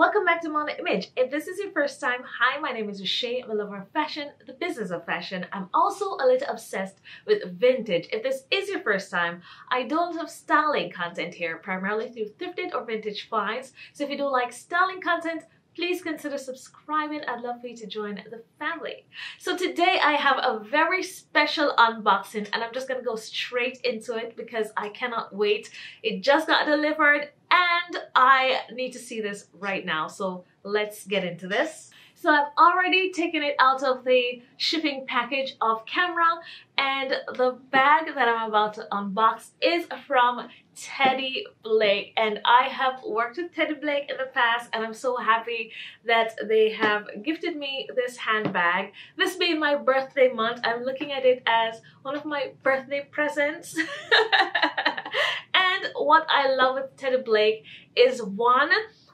Welcome back to Model Image. If this is your first time, hi, my name is Shay. I'm a lover of fashion, the business of fashion. I'm also a little obsessed with vintage. If this is your first time, I do a lot of styling content here, primarily through thrifted or vintage finds. So if you do like styling content, please consider subscribing. I'd love for you to join the family. So today I have a very special unboxing and I'm just gonna go straight into it because I cannot wait. It just got delivered and I need to see this right now. So let's get into this. So I've already taken it out of the shipping package of camera and the bag that I'm about to unbox is from Teddy Blake and I have worked with Teddy Blake in the past and I'm so happy that they have gifted me this handbag. This being my birthday month, I'm looking at it as one of my birthday presents. and what I love with Teddy Blake is one,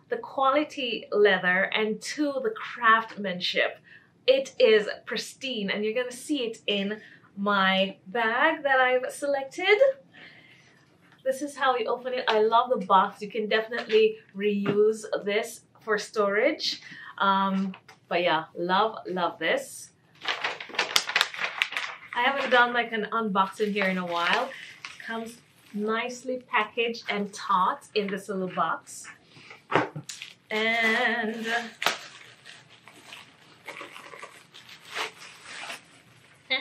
the quality leather and two, the craftsmanship. It is pristine and you're gonna see it in my bag that I've selected. This is how you open it. I love the box. You can definitely reuse this for storage. Um, but yeah, love, love this. I haven't done like an unboxing here in a while. Comes nicely packaged and taut in this little box. And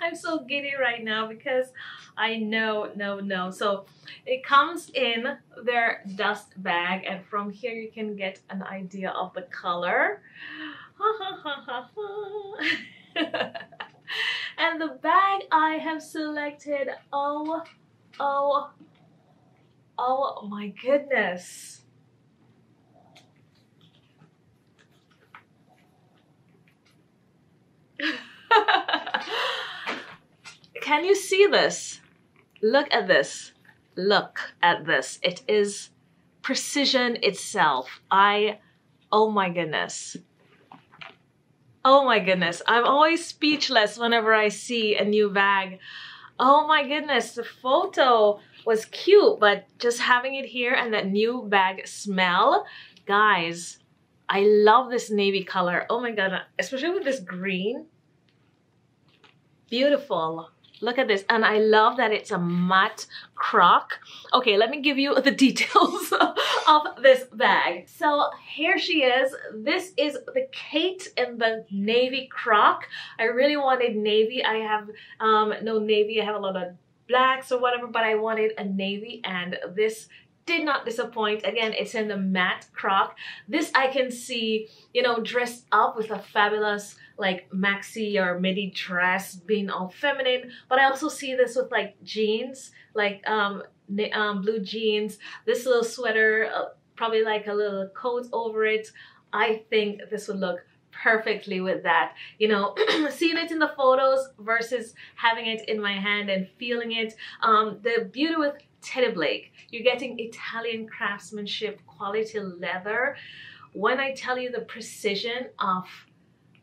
I'm so giddy right now because I know, no, no. So it comes in their dust bag and from here you can get an idea of the color. and the bag I have selected, oh, oh, oh my goodness. Can you see this? Look at this. Look at this. It is precision itself. I, oh my goodness. Oh my goodness. I'm always speechless whenever I see a new bag. Oh my goodness, the photo was cute, but just having it here and that new bag smell, guys, I love this navy color. Oh my god, especially with this green. Beautiful. Look at this. And I love that it's a matte croc. Okay, let me give you the details of this bag. So here she is. This is the Kate in the navy croc. I really wanted navy. I have um, no navy. I have a lot of blacks or whatever, but I wanted a navy and this did not disappoint. Again, it's in the matte croc. This I can see, you know, dressed up with a fabulous like maxi or midi dress being all feminine. But I also see this with like jeans, like um, um blue jeans, this little sweater, uh, probably like a little coat over it. I think this would look perfectly with that. You know, seeing it in the photos versus having it in my hand and feeling it. Um, the beauty with Teddy Blake. You're getting Italian craftsmanship, quality leather. When I tell you the precision of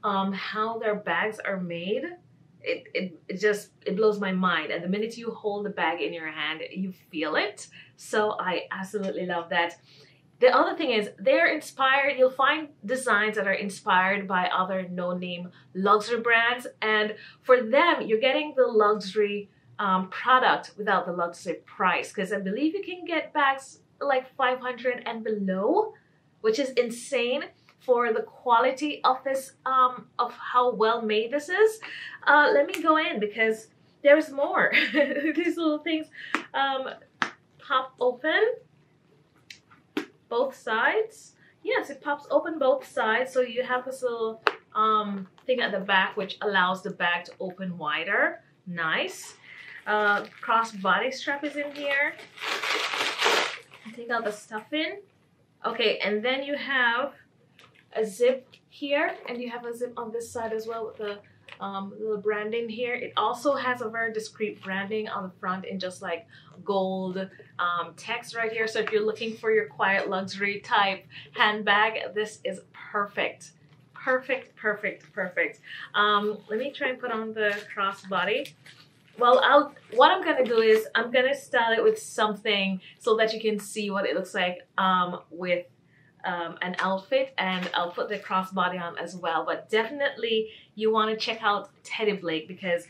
um, how their bags are made, it, it, it just, it blows my mind. And the minute you hold the bag in your hand, you feel it. So I absolutely love that. The other thing is they're inspired, you'll find designs that are inspired by other no-name luxury brands. And for them, you're getting the luxury um, product without the luxury price because I believe you can get bags like 500 and below, which is insane for the quality of this, um, of how well made this is. Uh, let me go in because there's more. These little things um, pop open both sides. Yes, it pops open both sides. So you have this little um, thing at the back which allows the bag to open wider. Nice. Uh, cross body strap is in here. Take out the stuff in. Okay, and then you have a zip here, and you have a zip on this side as well with the um, little branding here. It also has a very discreet branding on the front in just like gold um, text right here. So if you're looking for your quiet luxury type handbag, this is perfect. Perfect, perfect, perfect. Um, let me try and put on the crossbody. Well, I'll, what I'm gonna do is I'm gonna style it with something so that you can see what it looks like um, with um, an outfit and I'll put the crossbody on as well. But definitely you wanna check out Teddy Blake because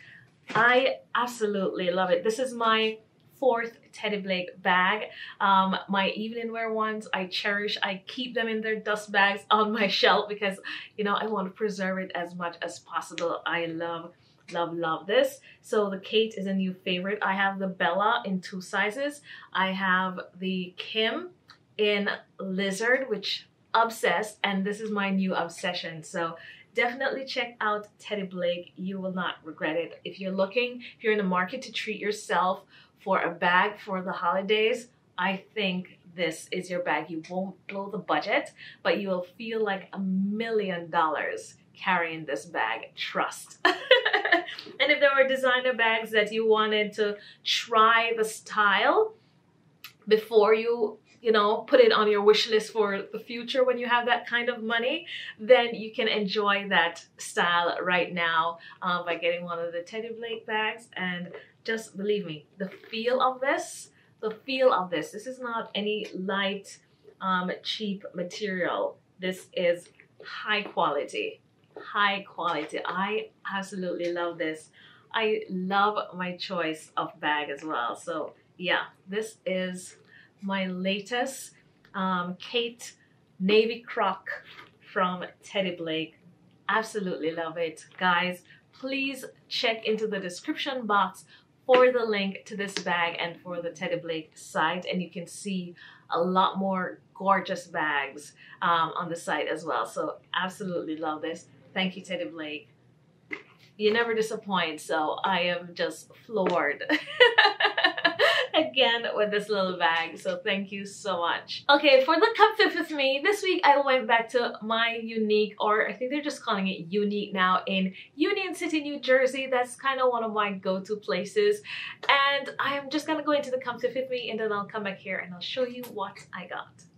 I absolutely love it. This is my fourth Teddy Blake bag. Um, my evening wear ones I cherish. I keep them in their dust bags on my shelf because, you know, I want to preserve it as much as possible. I love love love this so the kate is a new favorite i have the bella in two sizes i have the kim in lizard which obsessed and this is my new obsession so definitely check out Teddy Blake. You will not regret it. If you're looking, if you're in the market to treat yourself for a bag for the holidays, I think this is your bag. You won't blow the budget, but you will feel like a million dollars carrying this bag. Trust. and if there were designer bags that you wanted to try the style before you you know, put it on your wish list for the future when you have that kind of money, then you can enjoy that style right now um, by getting one of the Teddy Blake bags. And just believe me, the feel of this, the feel of this, this is not any light, um, cheap material. This is high quality, high quality. I absolutely love this. I love my choice of bag as well. So yeah, this is my latest um, Kate Navy Croc from Teddy Blake. Absolutely love it. Guys, please check into the description box for the link to this bag and for the Teddy Blake site and you can see a lot more gorgeous bags um, on the site as well. So absolutely love this. Thank you, Teddy Blake. You never disappoint, so I am just floored. again with this little bag. So thank you so much. Okay, for the Fit with me, this week I went back to my unique, or I think they're just calling it unique now in Union City, New Jersey. That's kind of one of my go-to places. And I am just gonna go into the Fit with me and then I'll come back here and I'll show you what I got.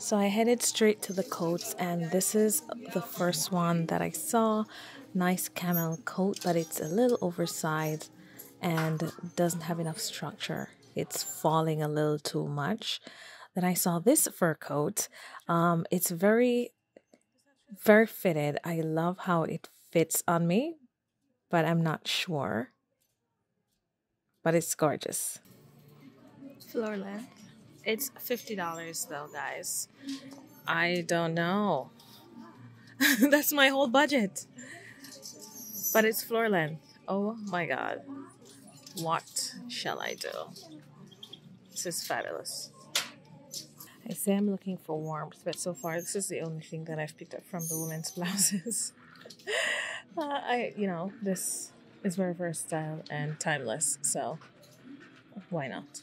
So I headed straight to the coats and this is the first one that I saw. Nice camel coat, but it's a little oversized and doesn't have enough structure. It's falling a little too much. Then I saw this fur coat. Um, it's very, very fitted. I love how it fits on me, but I'm not sure. But it's gorgeous. Floor length. It's $50 though, guys. I don't know. That's my whole budget. But it's floor length. Oh my god. What shall I do? This is fabulous. I say I'm looking for warmth, but so far this is the only thing that I've picked up from the women's blouses. uh, I, you know, this is very versatile and timeless, so why not?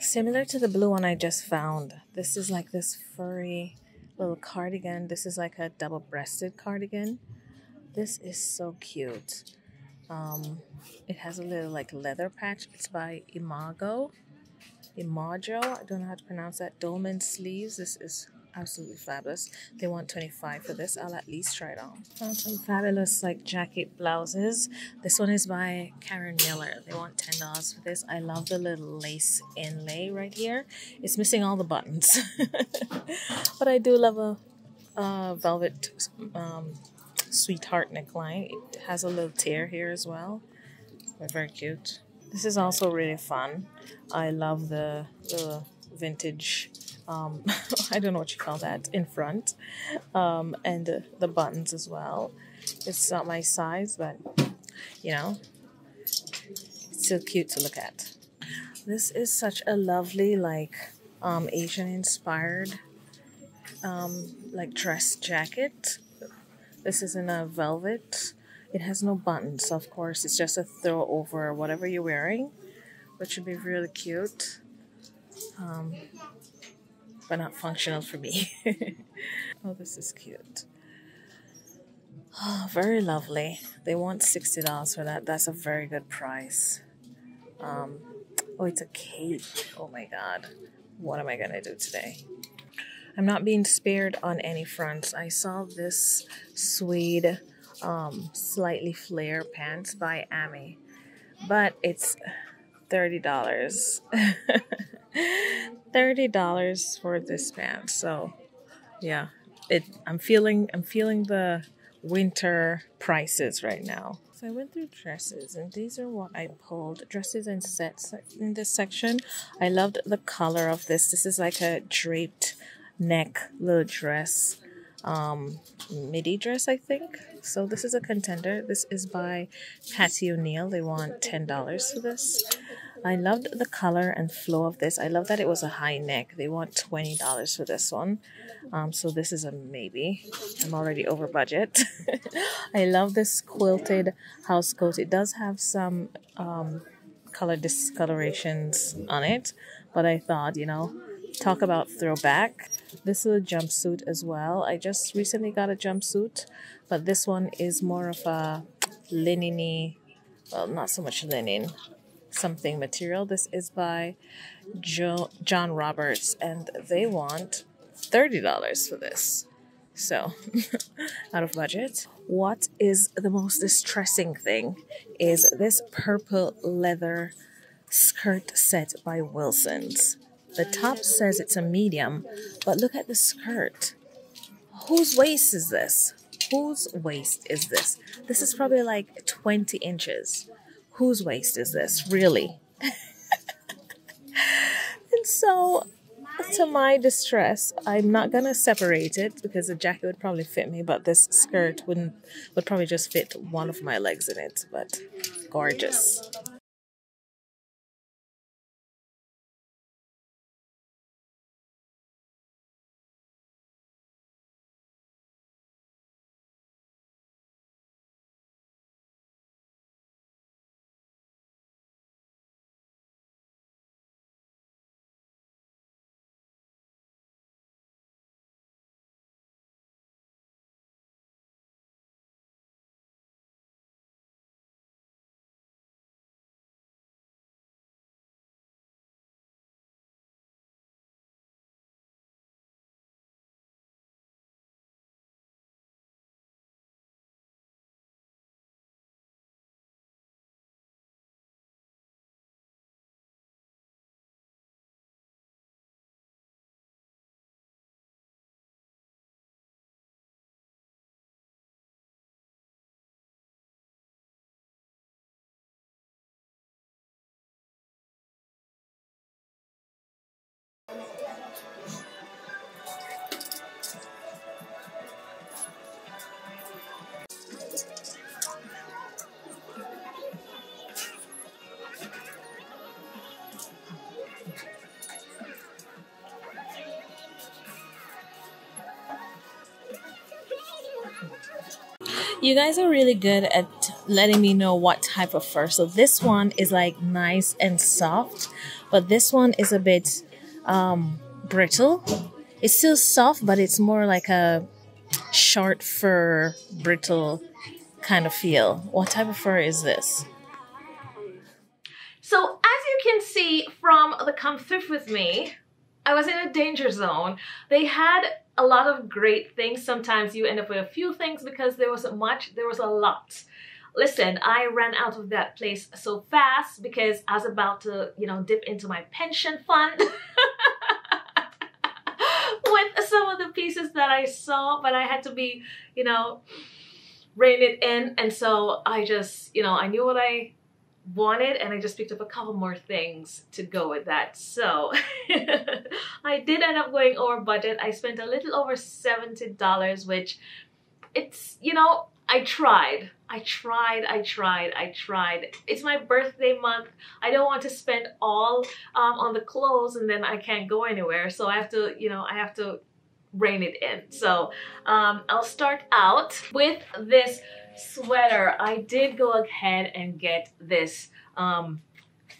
Similar to the blue one I just found, this is like this furry little cardigan. This is like a double breasted cardigan. This is so cute. Um, it has a little like leather patch. It's by Imago. Imago. I don't know how to pronounce that. Dolman sleeves. This is absolutely fabulous. They want 25 for this. I'll at least try it on. Found some fabulous like jacket blouses. This one is by Karen Miller. They want $10 for this. I love the little lace inlay right here. It's missing all the buttons. but I do love a, a velvet um, sweetheart neckline. It has a little tear here as well. They're very cute. This is also really fun. I love the, the vintage, um, I don't know what you call that, in front. Um, and the, the buttons as well. It's not my size, but you know, it's still cute to look at. This is such a lovely, like, um, Asian inspired, um, like dress jacket this is in a velvet. It has no buttons, of course. It's just a throw over whatever you're wearing, which would be really cute. Um, but not functional for me. oh, this is cute. Oh, very lovely. They want $60 for that. That's a very good price. Um, oh, it's a cake. Oh my god. What am I going to do today? I'm not being spared on any fronts. I saw this suede, um, slightly flare pants by Amy. but it's $30. $30 for this pant. So, yeah. It I'm feeling I'm feeling the winter prices right now. So I went through dresses, and these are what I pulled dresses and sets in this section. I loved the color of this. This is like a draped neck little dress, um, midi dress, I think. So this is a contender. This is by Patty O'Neill. They want ten dollars for this. I loved the color and flow of this. I love that it was a high neck. They want $20 for this one. Um, so this is a maybe. I'm already over budget. I love this quilted house coat. It does have some um, color discolorations on it, but I thought, you know, talk about throwback. This is a jumpsuit as well. I just recently got a jumpsuit, but this one is more of a linen well, not so much linen, something material. This is by jo- John Roberts, and they want $30 for this. So, out of budget. What is the most distressing thing is this purple leather skirt set by Wilson's. The top says it's a medium, but look at the skirt. Whose waist is this? Whose waist is this? This is probably like 20 inches whose waist is this, really? and so, to my distress, I'm not gonna separate it because the jacket would probably fit me, but this skirt wouldn't would probably just fit one of my legs in it. But gorgeous. You guys are really good at letting me know what type of fur. So this one is like nice and soft, but this one is a bit um, brittle. It's still soft, but it's more like a short fur, brittle kind of feel. What type of fur is this? So as you can see from the come thrift with me, I was in a danger zone. They had a lot of great things. Sometimes you end up with a few things because there wasn't much, there was a lot. Listen, I ran out of that place so fast because I was about to, you know, dip into my pension fund. some of the pieces that I saw, but I had to be, you know, rein it in. And so I just, you know, I knew what I wanted and I just picked up a couple more things to go with that. So I did end up going over budget. I spent a little over $70, which it's, you know, I tried. I tried, I tried, I tried. It's my birthday month. I don't want to spend all um, on the clothes and then I can't go anywhere. So I have to, you know, I have to rein it in. So um, I'll start out with this sweater, I did go ahead and get this um,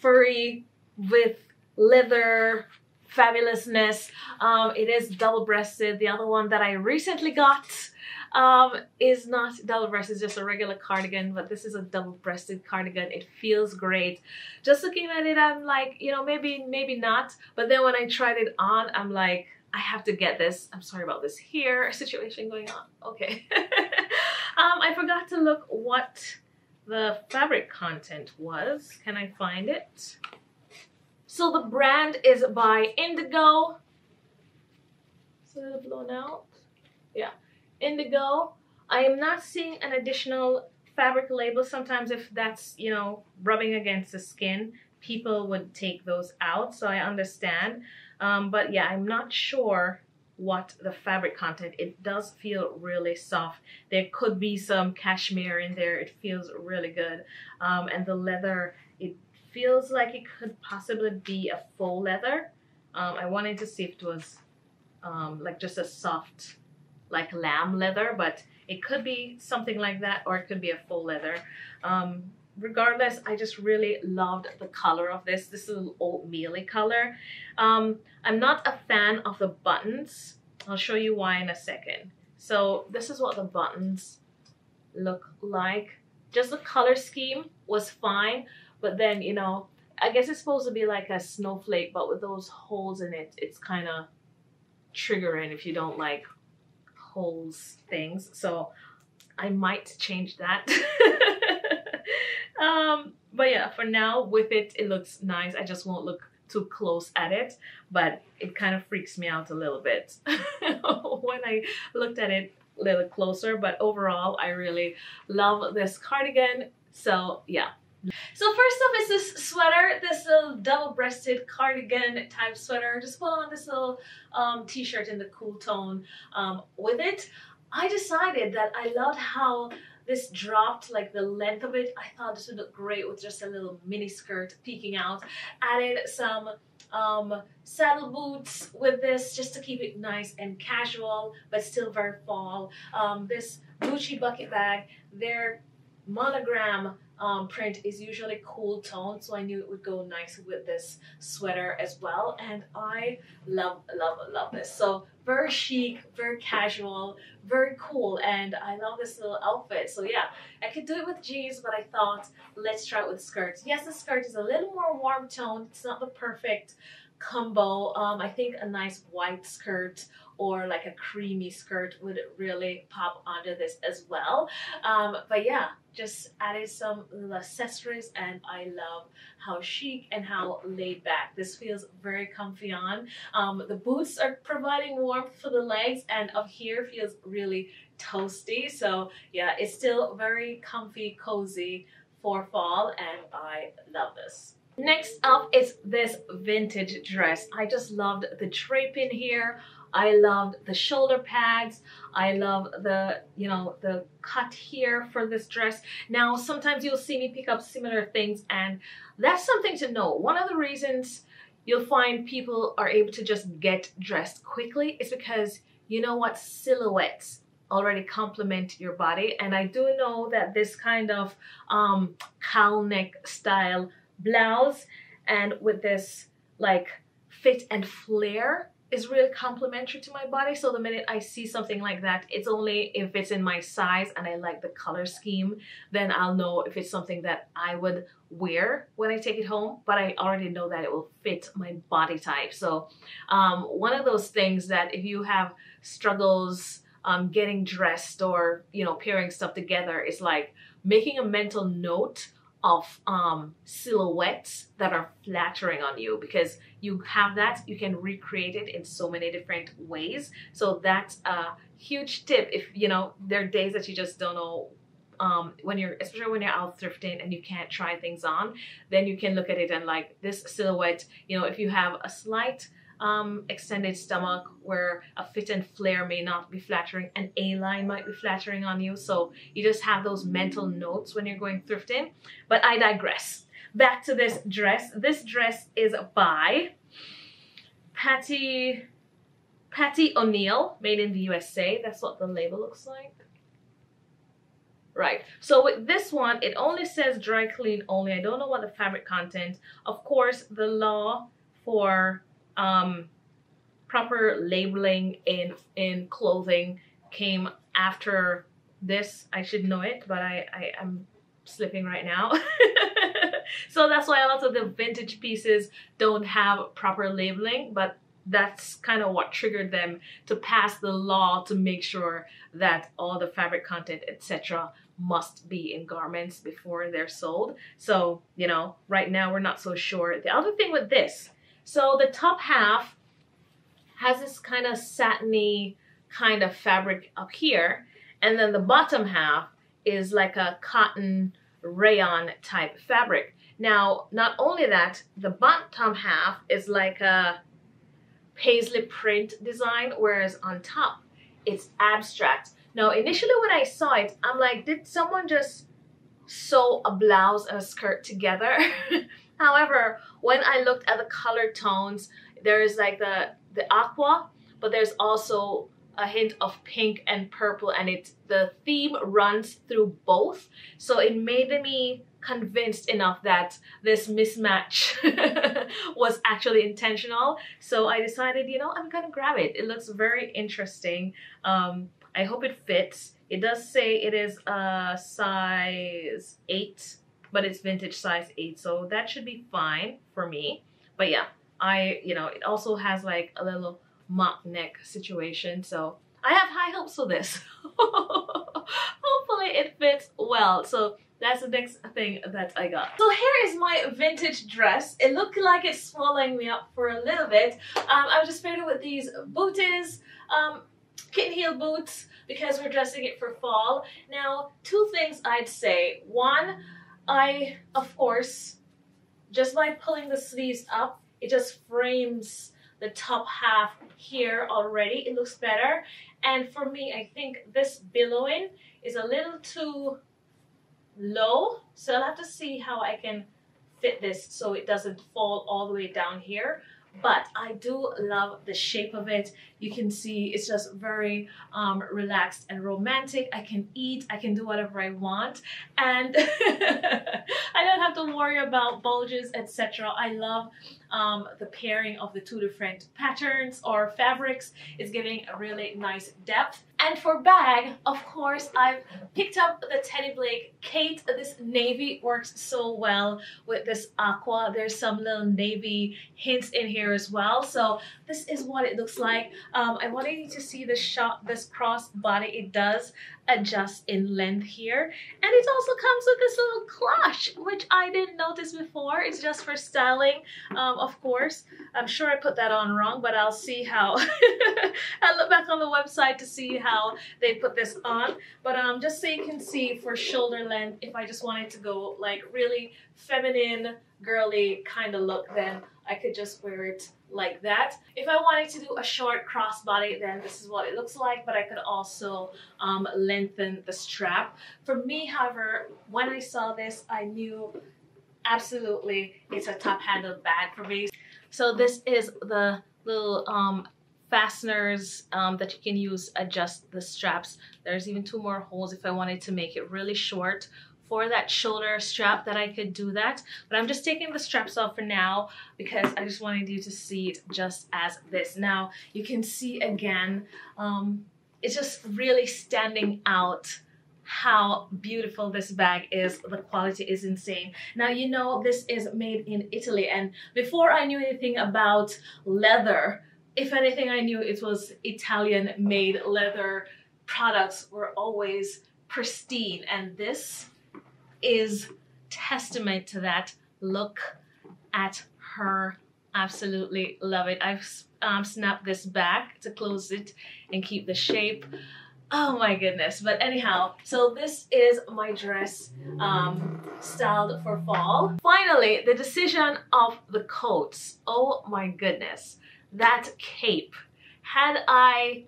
furry with leather fabulousness. Um, it is double-breasted. The other one that I recently got um, is not double-breasted, it's just a regular cardigan, but this is a double-breasted cardigan. It feels great. Just looking at it, I'm like, you know, maybe, maybe not. But then when I tried it on, I'm like, I have to get this. I'm sorry about this here situation going on. Okay. um, I forgot to look what the fabric content was. Can I find it? So the brand is by Indigo. Is it blown out? Yeah, Indigo. I am not seeing an additional fabric label. Sometimes if that's, you know, rubbing against the skin, people would take those out. So I understand. Um, but yeah, I'm not sure what the fabric content. It does feel really soft. There could be some cashmere in there. It feels really good. Um, and the leather, it feels like it could possibly be a faux leather. Um, I wanted to see if it was um, like just a soft, like lamb leather, but it could be something like that or it could be a faux leather. Regardless, I just really loved the color of this. This is an oatmeal color. Um, I'm not a fan of the buttons. I'll show you why in a second. So this is what the buttons look like. Just the color scheme was fine, but then, you know, I guess it's supposed to be like a snowflake, but with those holes in it, it's kind of triggering if you don't like holes things. So I might change that. um, but yeah, for now with it, it looks nice. I just won't look too close at it, but it kind of freaks me out a little bit when I looked at it a little closer. But overall, I really love this cardigan. So yeah. So first up is this sweater, this little double-breasted cardigan type sweater. Just put on this little um, t-shirt in the cool tone um, with it. I decided that I loved how this dropped like the length of it. I thought this would look great with just a little mini skirt peeking out. Added some um, saddle boots with this just to keep it nice and casual but still very fall. Um, this Gucci bucket bag, their monogram um, print is usually cool tone, so I knew it would go nice with this sweater as well. And I love, love, love this. So very chic, very casual, very cool, and I love this little outfit. So yeah, I could do it with jeans, but I thought let's try it with skirts. Yes, the skirt is a little more warm toned. It's not the perfect combo. Um, I think a nice white skirt or like a creamy skirt would really pop under this as well. Um, but yeah, just added some accessories and I love how chic and how laid back. This feels very comfy on. Um, the boots are providing warmth for the legs and up here feels really toasty. So yeah, it's still very comfy, cozy for fall and I love this. Next up is this vintage dress. I just loved the draping here. I loved the shoulder pads. I love the, you know, the cut here for this dress. Now, sometimes you'll see me pick up similar things and that's something to know. One of the reasons you'll find people are able to just get dressed quickly is because you know what silhouettes already complement your body. And I do know that this kind of um, cowl neck style blouse and with this like fit and flare is really complementary to my body. So the minute I see something like that, it's only if it's in my size and I like the color scheme, then I'll know if it's something that I would wear when I take it home, but I already know that it will fit my body type. So um, one of those things that if you have struggles um, getting dressed or, you know, pairing stuff together is like making a mental note of um, silhouettes that are flattering on you because you have that you can recreate it in so many different ways. So that's a huge tip if you know there are days that you just don't know um, when you're especially when you're out thrifting and you can't try things on then you can look at it and like this silhouette you know if you have a slight um, extended stomach where a fit and flare may not be flattering. An A-line might be flattering on you. So you just have those mental notes when you're going thrifting. But I digress. Back to this dress. This dress is by Patty, Patty O'Neill, made in the USA. That's what the label looks like. Right, so with this one, it only says dry clean only. I don't know what the fabric content. Of course, the law for um, proper labeling in in clothing came after this. I should know it, but I, I am slipping right now. so that's why a lot of the vintage pieces don't have proper labeling, but that's kind of what triggered them to pass the law to make sure that all the fabric content, etc., must be in garments before they're sold. So, you know, right now we're not so sure. The other thing with this, so the top half has this kind of satiny kind of fabric up here. And then the bottom half is like a cotton rayon type fabric. Now, not only that, the bottom half is like a paisley print design, whereas on top, it's abstract. Now, initially when I saw it, I'm like, did someone just sew a blouse and a skirt together? However, when I looked at the color tones, there's like the, the aqua, but there's also a hint of pink and purple and it the theme runs through both. So it made me convinced enough that this mismatch was actually intentional. So I decided, you know, I'm gonna grab it. It looks very interesting. Um, I hope it fits. It does say it is a size 8, but it's vintage size 8, so that should be fine for me. But yeah, I, you know, it also has like a little mock neck situation, so I have high hopes for this. Hopefully it fits well. So that's the next thing that I got. So here is my vintage dress. It looked like it's swallowing me up for a little bit. Um, I just paired it with these booties. Um, kitten heel boots because we're dressing it for fall. Now, two things I'd say. One, I, of course, just by pulling the sleeves up, it just frames the top half here already. It looks better. And for me, I think this billowing is a little too low. So I'll have to see how I can fit this so it doesn't fall all the way down here but I do love the shape of it. You can see it's just very um, relaxed and romantic. I can eat, I can do whatever I want, and I don't have to worry about bulges, etc. I love um, the pairing of the two different patterns or fabrics. is giving a really nice depth. And for bag, of course, I've picked up the Teddy Blake Kate. This navy works so well with this aqua. There's some little navy hints in here as well. So this is what it looks like. Um, I wanted you to see the shot, this cross body. It does adjust in length here. And it also comes with this little clutch, which I didn't notice before. It's just for styling, um, of course. I'm sure I put that on wrong, but I'll see how, I'll look back on the website to see how they put this on. But um, just so you can see for shoulder length, if I just wanted to go like really feminine, girly kind of look, then I could just wear it like that. If I wanted to do a short crossbody, then this is what it looks like, but I could also um, lengthen the strap. For me, however, when I saw this, I knew absolutely it's a top-handled bag for me. So this is the little um, fasteners um, that you can use adjust the straps. There's even two more holes if I wanted to make it really short for that shoulder strap that I could do that. But I'm just taking the straps off for now because I just wanted you to see it just as this. Now you can see again, um, it's just really standing out how beautiful this bag is. The quality is insane. Now, you know, this is made in Italy. And before I knew anything about leather, if anything, I knew it was Italian made leather products were always pristine. And this is testament to that. Look at her. Absolutely love it. I've um, snapped this back to close it and keep the shape. Oh my goodness. But anyhow, so this is my dress um, styled for fall. Finally, the decision of the coats. Oh my goodness. That cape. Had I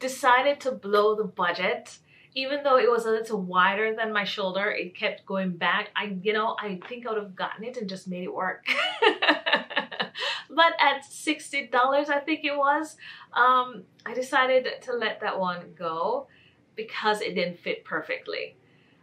decided to blow the budget, even though it was a little wider than my shoulder, it kept going back. I, you know, I think I would have gotten it and just made it work. but at $60, I think it was, um, I decided to let that one go because it didn't fit perfectly.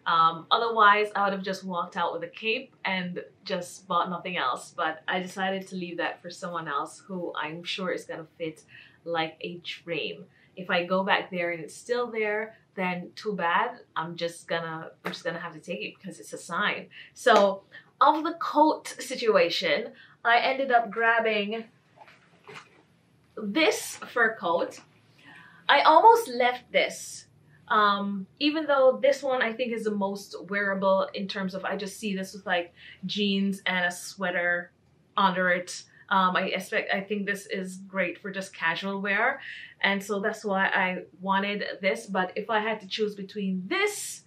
Um, otherwise, I would have just walked out with a cape and just bought nothing else. But I decided to leave that for someone else who I'm sure is going to fit like a dream. If I go back there and it's still there, then too bad. I'm just gonna I'm just gonna have to take it because it's a sign. So of the coat situation, I ended up grabbing this fur coat. I almost left this Um, even though this one I think is the most wearable in terms of I just see this with like jeans and a sweater under it. Um, I expect I think this is great for just casual wear, and so that's why I wanted this. But if I had to choose between this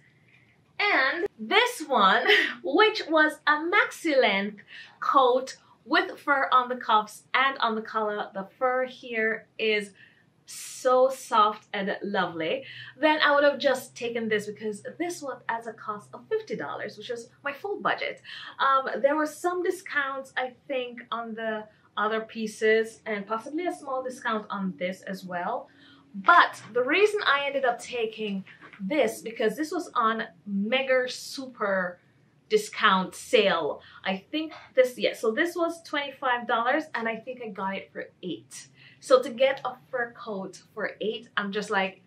and this one, which was a maxi length coat with fur on the cuffs and on the collar. The fur here is so soft and lovely then I would have just taken this because this was as a cost of $50 which was my full budget um, there were some discounts I think on the other pieces and possibly a small discount on this as well but the reason I ended up taking this because this was on mega super discount sale. I think this, yeah, so this was $25 and I think I got it for eight. So to get a fur coat for eight, I'm just like,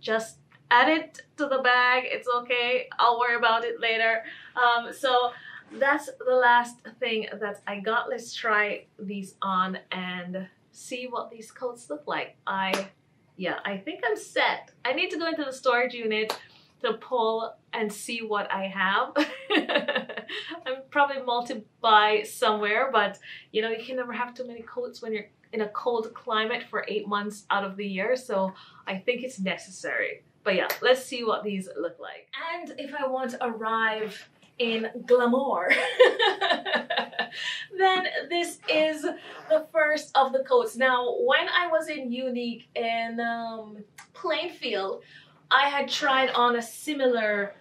just add it to the bag. It's okay. I'll worry about it later. Um, so that's the last thing that I got. Let's try these on and see what these coats look like. I, yeah, I think I'm set. I need to go into the storage unit to pull and see what I have. I'm probably multi-buy somewhere, but you know, you can never have too many coats when you're in a cold climate for eight months out of the year. So I think it's necessary. But yeah, let's see what these look like. And if I want to arrive in glamour, then this is the first of the coats. Now, when I was in Unique in um, Plainfield, I had tried on a similar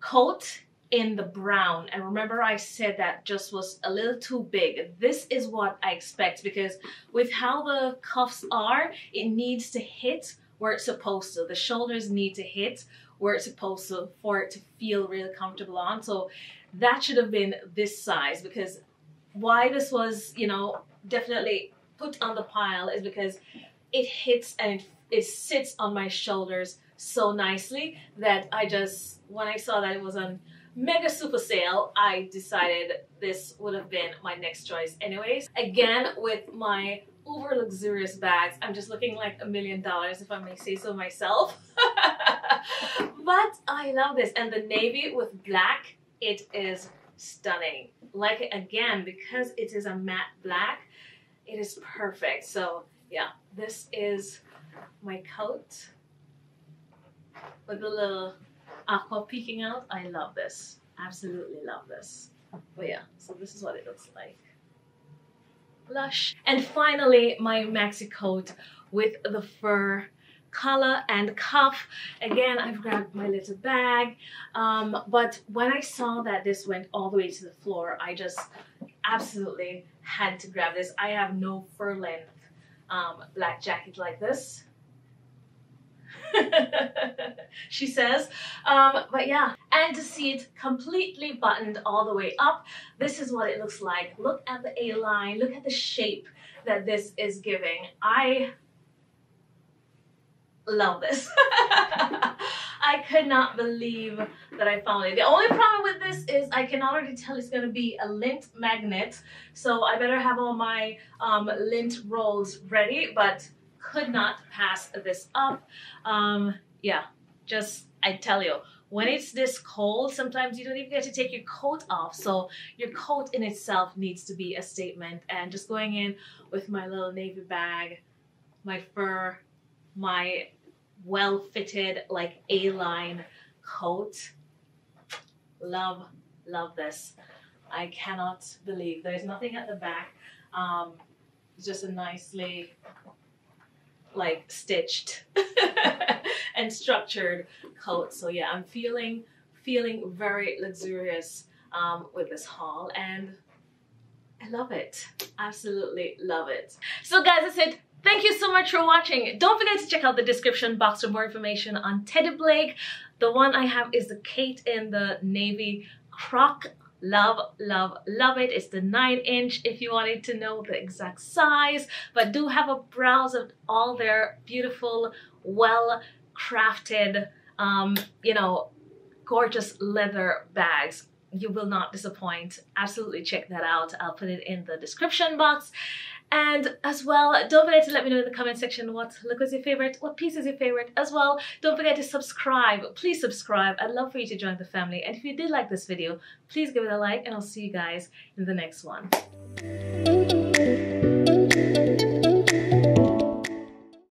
coat in the brown and remember I said that just was a little too big. This is what I expect because with how the cuffs are, it needs to hit where it's supposed to. The shoulders need to hit where it's supposed to for it to feel really comfortable on. So that should have been this size because why this was, you know, definitely put on the pile is because it hits and it it sits on my shoulders so nicely that I just, when I saw that it was on mega super sale, I decided this would have been my next choice anyways. Again, with my uber luxurious bags, I'm just looking like a million dollars if I may say so myself. but I love this. And the navy with black, it is stunning. Like it again, because it is a matte black, it is perfect. So yeah, this is my coat with the little aqua peeking out. I love this. Absolutely love this. But yeah, so this is what it looks like. Lush. And finally, my maxi coat with the fur collar and cuff. Again, I've grabbed my little bag. Um, but when I saw that this went all the way to the floor, I just absolutely had to grab this. I have no fur length um, black jacket like this. she says. Um, but yeah, and to see it completely buttoned all the way up, this is what it looks like. Look at the A-line, look at the shape that this is giving. I love this. I could not believe that I found it. The only problem with this is I can already tell it's going to be a lint magnet. So I better have all my um, lint rolls ready. But could not pass this up. Um, yeah, just, I tell you, when it's this cold, sometimes you don't even get to take your coat off. So your coat in itself needs to be a statement. And just going in with my little navy bag, my fur, my well-fitted like A-line coat. Love, love this. I cannot believe there's nothing at the back. Um, it's just a nicely like stitched and structured coat. So yeah, I'm feeling feeling very luxurious um, with this haul and I love it. Absolutely love it. So guys, that's it. Thank you so much for watching. Don't forget to check out the description box for more information on Teddy Blake. The one I have is the Kate in the navy croc love love love it it's the nine inch if you wanted to know the exact size but do have a browse of all their beautiful well crafted um you know gorgeous leather bags you will not disappoint. Absolutely check that out. I'll put it in the description box. And as well, don't forget to let me know in the comment section what look was your favorite, what piece is your favorite as well. Don't forget to subscribe. Please subscribe. I'd love for you to join the family. And if you did like this video, please give it a like and I'll see you guys in the next one.